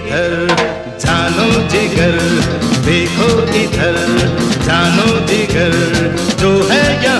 इधर जानो जिगर देखो इधर जानो जिगर जो है यहाँ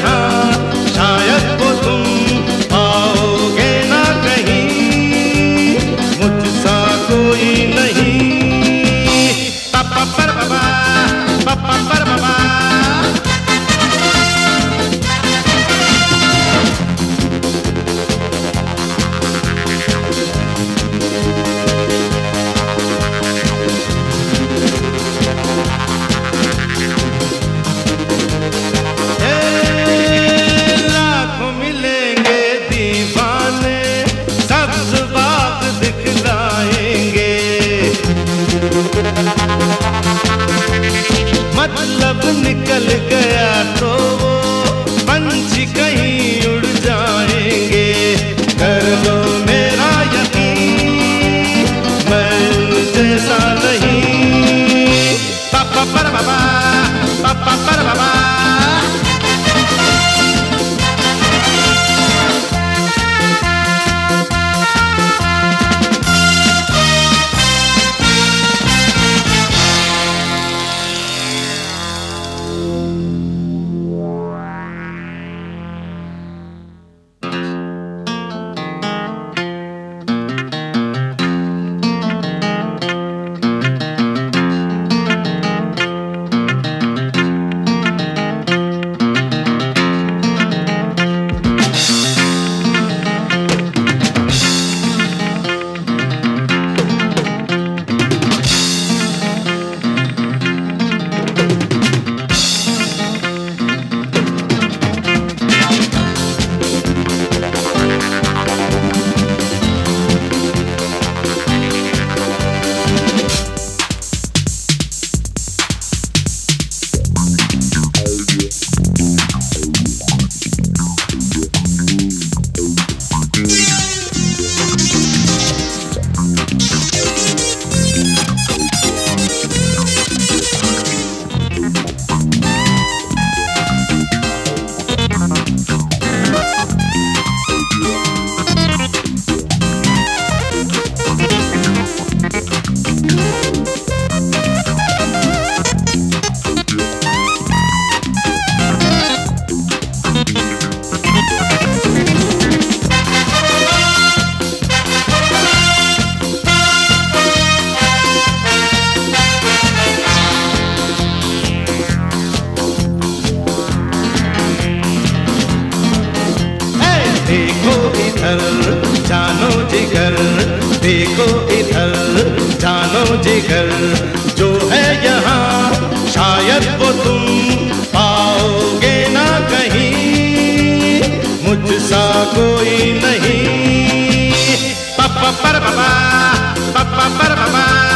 घर जो है यहाँ, शायद वो तुम पाओगे ना कहीं। मुझसा कोई नहीं। पप्पा पर बाबा, पप्पा पर बाबा।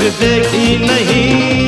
देख देखी नहीं।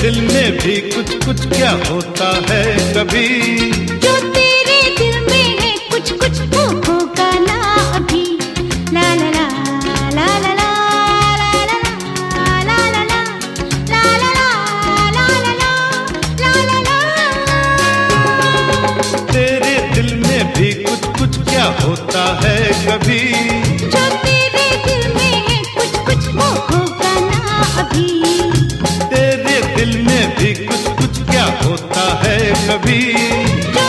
दिल में भी कुछ कुछ क्या होता है कभी? जो तेरे दिल में है कुछ कुछ वो होगा ना अभी। ला ला ला ला ला ला तेरे दिल में भी कुछ कुछ क्या होता है कभी? जो तेरे दिल में है कुछ कुछ वो होगा ना अभी। दिल में भी कुछ कुछ क्या होता है कभी?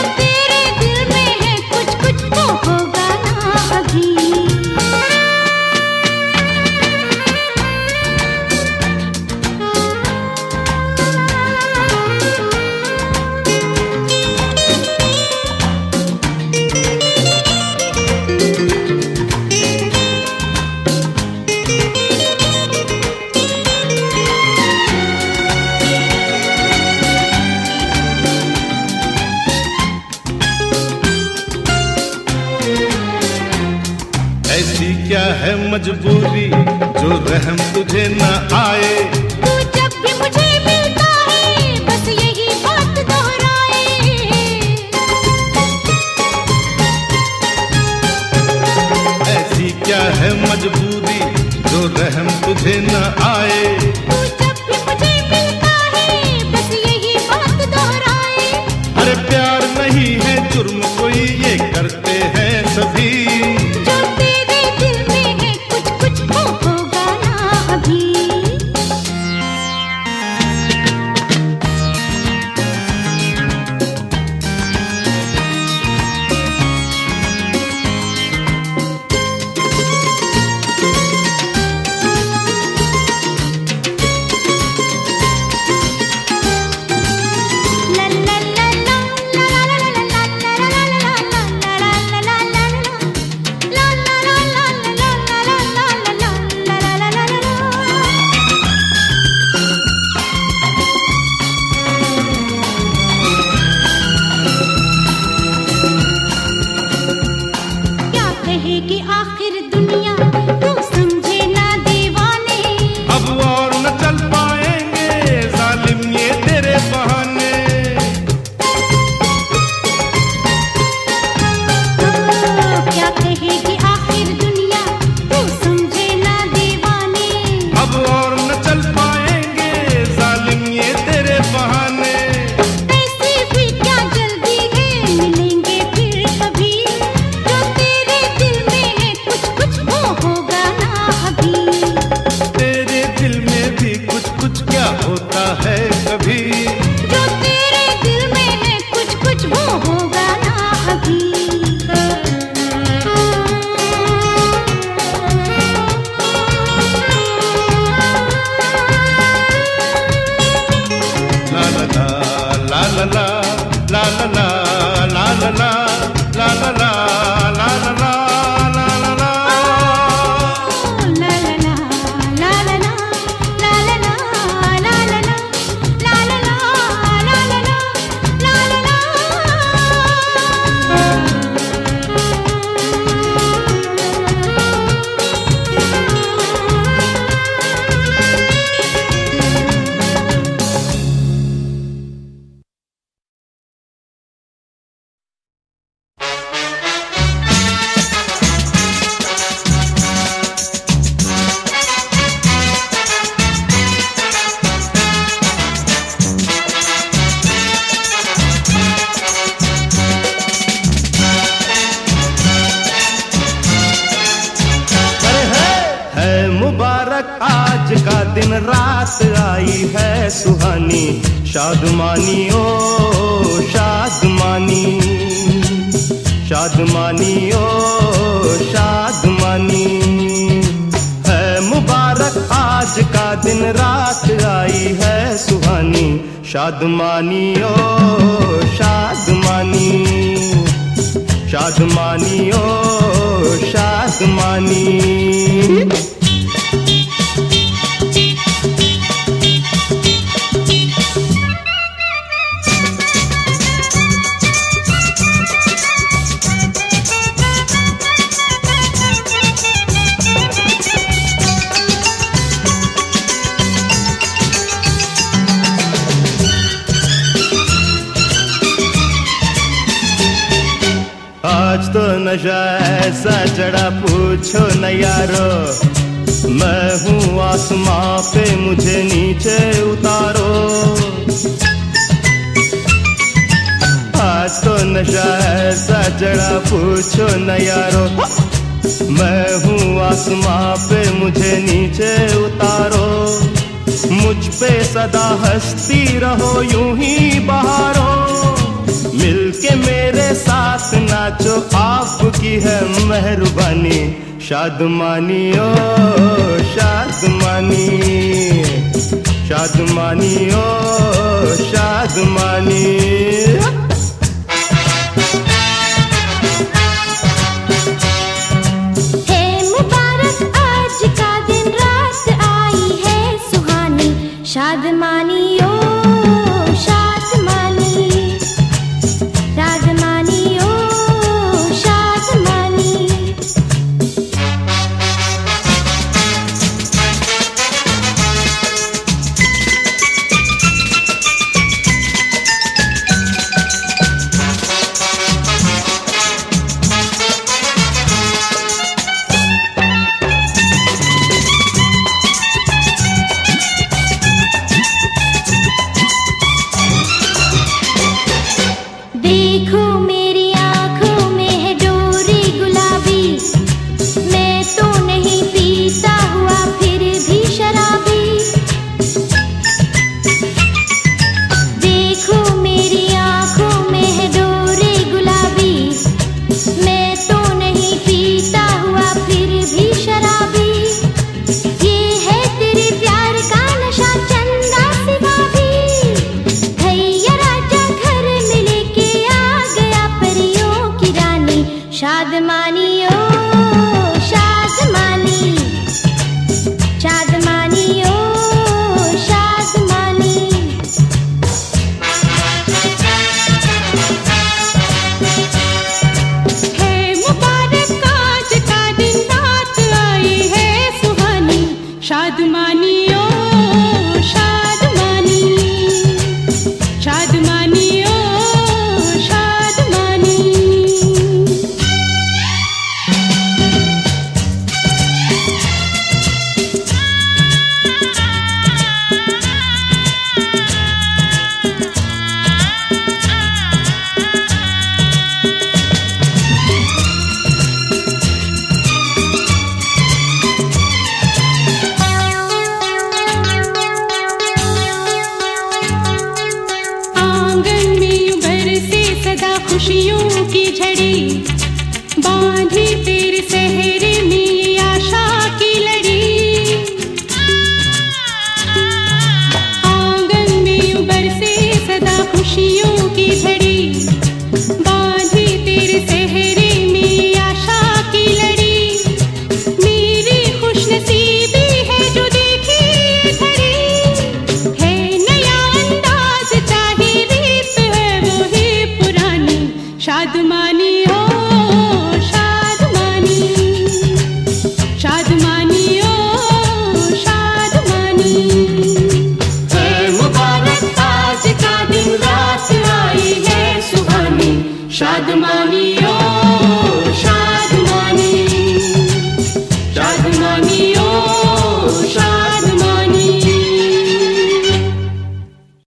न आए। तू जब भी मुझे मिलता है बस यही बात दोहराए। ऐसी क्या है मजबूरी जो रहम तुझे न आए? भी दिन रात आई है सुहानी। शादमानी, ओ, शादमानी। शादमानी, ओ, शादमानी। है मुबारक, आज का दिन रात आई है सुहानी। शादमानी, ओ, शादमानी। शादमानी, ओ, शादमानी। नशा ऐसा चढ़ा पूछो न यारो। मैं हूँ आसमां पे, मुझे नीचे उतारो। आज तो नशा, ऐसा चढ़ा पूछो न यारो। मैं हूँ आसमां पे, मुझे नीचे उतारो। मुझ पे सदा हंसती रहो, यूँ ही बहारो। मिलके मेरे साथ नाचो आपकी है मेहरबानी। शादमानी ओ शादमानी शादमानी ओ शादमानी